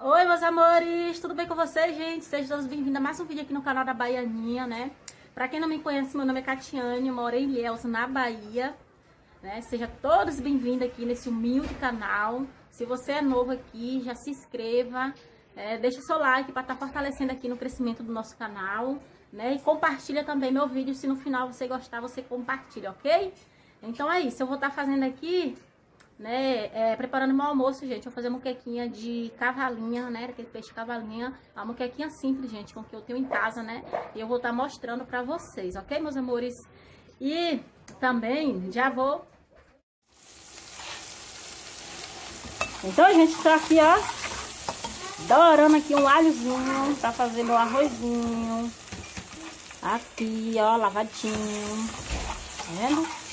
Oi, meus amores, tudo bem com vocês, gente? Sejam todos bem-vindos a mais um vídeo aqui no canal da Baianinha, né? Pra quem não me conhece, meu nome é Catiane, moro em Ilhéus, na Bahia, né? Sejam todos bem-vindos aqui nesse humilde canal. Se você é novo aqui, já se inscreva, é, deixa seu like para estar tá fortalecendo aqui no crescimento do nosso canal, né? E compartilha também meu vídeo, se no final você gostar, você compartilha, ok? Então é isso, eu vou estar tá fazendo aqui né, é, preparando meu almoço, gente, vou fazer moquequinha de cavalinha, né, aquele peixe cavalinha, uma moquequinha simples, gente, com que eu tenho em casa, né, e eu vou estar tá mostrando pra vocês, ok, meus amores? E também já vou... Então, gente, tô aqui, ó, dourando aqui um alhozinho pra fazer meu arrozinho, aqui, ó, lavadinho, tá vendo?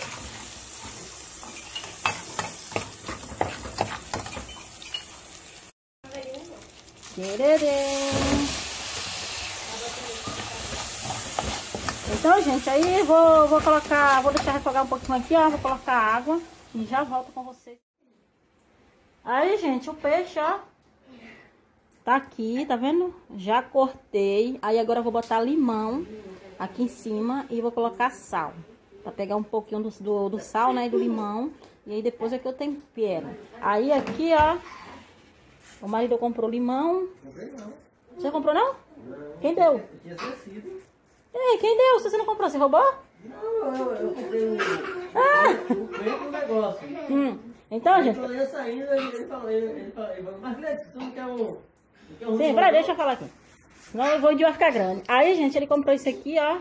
Então, gente, aí vou, vou colocar, vou deixar refogar um pouquinho aqui, ó, vou colocar água e já volto com vocês. Aí, gente, o peixe, ó, tá aqui, tá vendo? Já cortei. Aí agora vou botar limão aqui em cima e vou colocar sal. Pra pegar um pouquinho do, do, do sal, né, e do limão. E aí depois é que eu tempero. Aí aqui, ó, o marido comprou limão. Comprei não. Você comprou não? Não. Quem deu? Eu tinha esquecido. Ei, quem deu? Se você não comprou, você roubou? Não, eu, eu comprei o, ah. o, negócio. Hum. Então, gente. Eu ia saindo, ele falou, ele falou, mas Cleiton, você não quer um. Sim, peraí, deixa eu falar aqui. Senão o vídeo vai ficar grande. Aí, gente, ele comprou isso aqui, ó.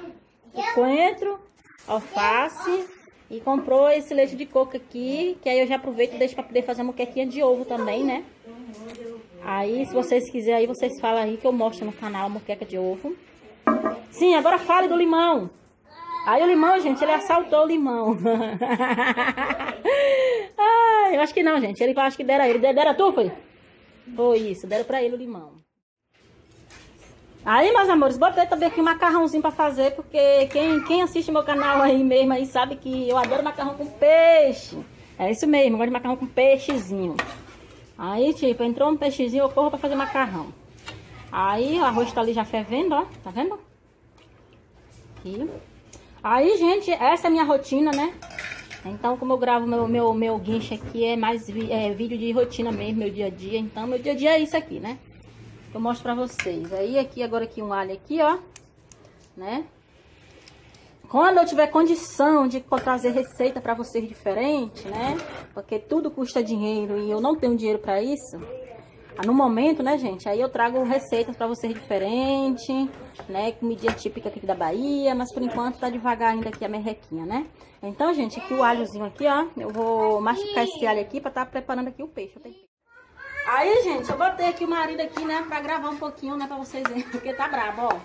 O coentro, alface. E comprou esse leite de coco aqui, que aí eu já aproveito e deixo pra poder fazer uma moquequinha de ovo também, né? Aí, se vocês quiserem, aí vocês falam aí que eu mostro no canal a moqueca de ovo. Sim, agora fale do limão. Aí o limão, gente, ele assaltou o limão. Ai, eu acho que não, gente. Ele acho que deram ele. Deram tu, foi? Foi isso, deram pra ele o limão. Aí, meus amores, botei também aqui um macarrãozinho pra fazer, porque quem, quem assiste meu canal aí mesmo aí sabe que eu adoro macarrão com peixe. É isso mesmo, eu gosto de macarrão com peixezinho. Aí, tipo, entrou um peixezinho, eu corro pra fazer macarrão. Aí, o arroz tá ali já fervendo, ó. Tá vendo? Aqui. Aí, gente, essa é a minha rotina, né? Então, como eu gravo meu, meu, meu guincho aqui, é mais é, vídeo de rotina mesmo, meu dia a dia. Então, meu dia a dia é isso aqui, né? Eu mostro pra vocês. Aí, aqui, agora aqui um alho aqui, ó. Né? Quando eu tiver condição de trazer receita para vocês diferente, né? Porque tudo custa dinheiro e eu não tenho dinheiro para isso. Ah, no momento, né, gente? Aí eu trago receitas para vocês diferente, né? Comidinha típica aqui da Bahia, mas por enquanto tá devagar ainda aqui a merrequinha, né? Então, gente, aqui o alhozinho aqui, ó. Eu vou machucar esse alho aqui estar tá preparando aqui o peixe. Aí, gente, eu botei aqui o marido aqui, né, para gravar um pouquinho, né, para vocês verem, porque tá brabo, ó.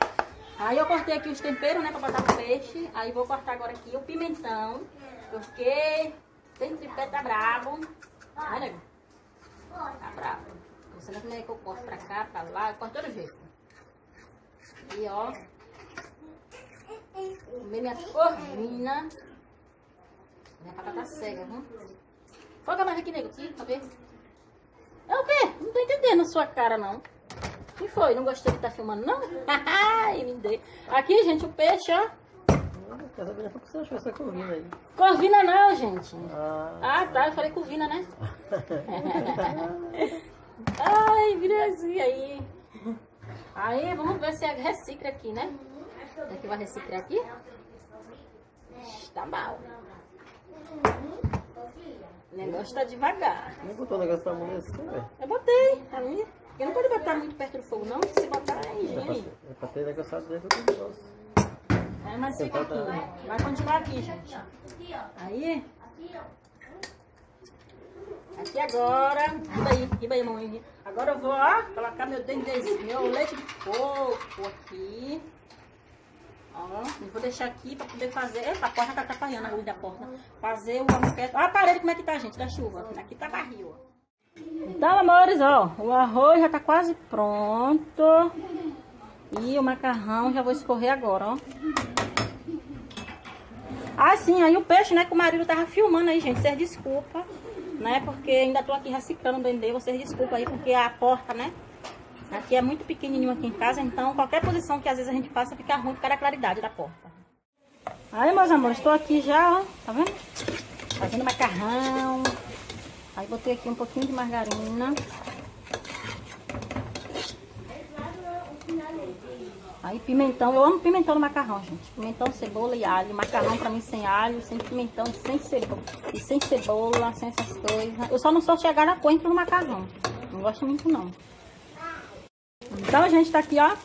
Aí eu cortei aqui os temperos, né, pra botar no peixe. Aí vou cortar agora aqui o pimentão, porque tem tripé tá brabo. Nego. Tá brabo. Tô pensando como é que eu corto pra cá, pra lá, eu corto todo jeito. E ó. Comer minha corvina. Minha batata cega, viu? Foca mais aqui, nego, aqui, pra ver. É o quê? Não tô entendendo a sua cara, não. Que foi? Não gostou de estar tá filmando, não? Ai, me dei. Aqui, gente, o peixe, ó. Quer saber por que você achou essa corvina aí? Corvina não, gente. Ah, ah tá. Eu falei corvina, né? Ai, vira assim aí. Aí, vamos ver se é recicla aqui, né? Será que vai reciclar aqui? Tá mal. O negócio tá devagar. Nem botou o negócio pra amolecer, velho? Eu botei. A minha. Porque não pode botar muito perto do fogo, não, se botar é higiene. É pra ter negociado dentro do negócio. É, mas fica aqui. Vai continuar aqui, gente. Aí. Aqui agora. Riba aí, riba aí, mamãe. Agora eu vou, ó, colocar meu dendezinho, meu leite de coco aqui. Ó, vou deixar aqui pra poder fazer. Eita, a porta tá atrapalhando a luz da porta. Fazer o amorquete. Ó a parede como é que tá, gente, da chuva. Aqui tá barril, ó. Então, amores, ó, o arroz já tá quase pronto. E o macarrão já vou escorrer agora, ó. Ah, sim, aí o peixe, né, que o marido tava filmando aí, gente. Vocês desculpa, né, porque ainda tô aqui reciclando dendê. Vocês desculpa aí, porque a porta, né, Aqui é muito pequenininho aqui em casa, então qualquer posição que às vezes a gente faça fica ruim por causa da claridade da porta. Aí, meus amores, estou aqui já, ó, tá vendo? Fazendo macarrão. Aí botei aqui um pouquinho de margarina. Aí pimentão, eu amo pimentão no macarrão, gente. Pimentão, cebola e alho. Macarrão pra mim sem alho, sem pimentão, sem cebola. E sem cebola, sem essas coisas. Eu só não sou chegar na coentro no macarrão. Não gosto muito não. Então gente tá aqui, ó.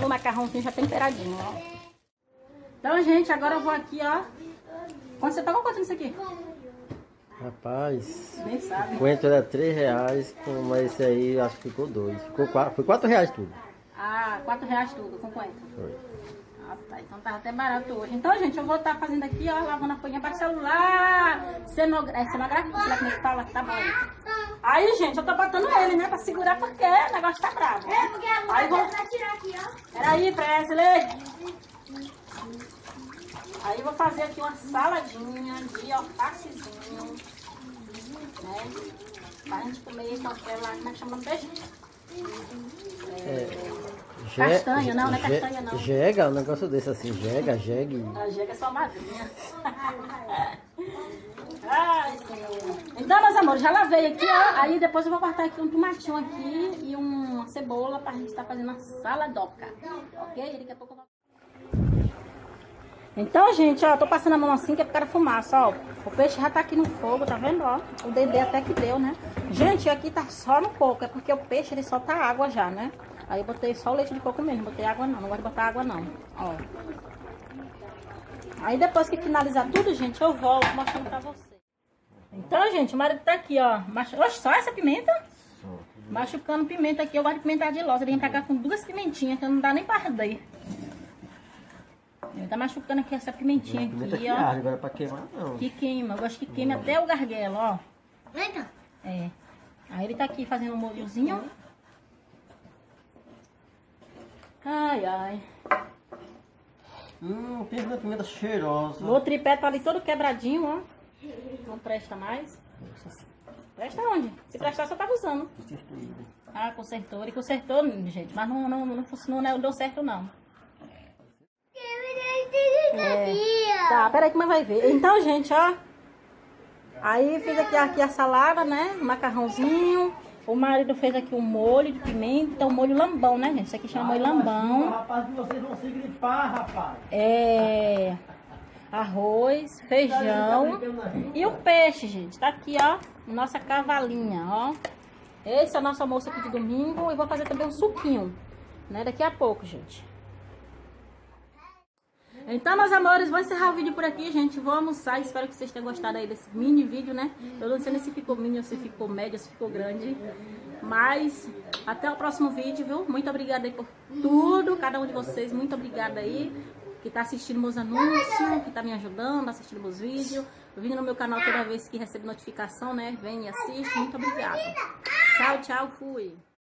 No macarrãozinho já temperadinho, ó. Então, gente, agora eu vou aqui, ó. Quanto você pagou quanto nisso aqui? Rapaz, Nem sabe. o coentro era 3 reais, mas esse aí acho que ficou 2. Ficou 4, foi 4 reais tudo. Ah, 4 reais tudo, com coentro. Foi. Ah, tá. Então tá até barato hoje. Então, gente, eu vou estar fazendo aqui, ó, lavando a folhinha para celular. Cenogra... É cenográfico, é que fala. Tá bom. Aí, gente, eu tô botando ele, né, pra segurar porque o negócio tá bravo. É porque a Aí vou... vai tirar aqui, ó. Peraí, Presley. Aí eu vou fazer aqui uma saladinha de alfacezinho, né? Pra gente comer com aquela, como é que chama o peixe? Castanha, não, não é castanha, não. Jega, um negócio desse assim, jega, jegue. A Jega é sua madrinha. Ai, Senhor. Então, meus amores, já lavei aqui, ó. Aí depois eu vou cortar aqui um tomatinho aqui e uma cebola pra gente estar fazendo uma saladoca. Ok? Daqui a pouco eu vou... Então, gente, ó, tô passando a mão assim que é por causa da fumaça, ó. O peixe já tá aqui no fogo, tá vendo, ó? O dedê até que deu, né? Gente, aqui tá só no coco, é porque o peixe, ele solta água já, né? Aí eu botei só o leite de coco mesmo, botei água não, não gosto de botar água não, ó. Aí depois que finalizar tudo, gente, eu volto mostrando pra vocês. Então, gente, o marido tá aqui, ó. Machu... Oxe, só essa pimenta? Machucando pimenta aqui. Eu gosto de pimenta de loja. Ele vem pra cá com duas pimentinhas, que não dá nem pra arder. Ele tá machucando aqui essa pimentinha Pimenta aqui, que ó. arde, agora pra queimar não. Que queima. Eu gosto que queime até o garguelo, ó. Vem cá. É. Aí ele tá aqui fazendo um molhozinho. Ai, ai. Hum, pensa na pimenta cheirosa. O tripé tá ali todo quebradinho, ó. Não presta mais. Presta onde? Se prestar, só tava usando. Ah, consertou. Ele consertou, gente. Mas não, não, não, funcionou, não deu certo, não. É. Tá, peraí que mãe vai ver. Então, gente, ó. Aí fiz aqui, aqui a salada, né? Macarrãozinho. O marido fez aqui um molho de pimenta, um molho lambão, né, gente? Isso aqui chama molho lambão. Rapaz, vocês vão se gripar, rapaz. É. Arroz, feijão. E o peixe, gente. Tá aqui, ó. Nossa cavalinha, ó. Esse é o nosso almoço aqui de domingo. E vou fazer também um suquinho, né? Daqui a pouco, gente. Então, meus amores, vou encerrar o vídeo por aqui, gente. Vou almoçar. Espero que vocês tenham gostado aí desse mini vídeo, né? Eu não sei se ficou mini ou se ficou médio se ficou grande. Mas até o próximo vídeo, viu? Muito obrigada aí por tudo, cada um de vocês. Muito obrigada aí que tá assistindo meus anúncios, que tá me ajudando, assistindo meus vídeos. Vindo no meu canal toda vez que recebe notificação, né? Vem e assiste. Muito obrigada. Tchau, tchau. Fui.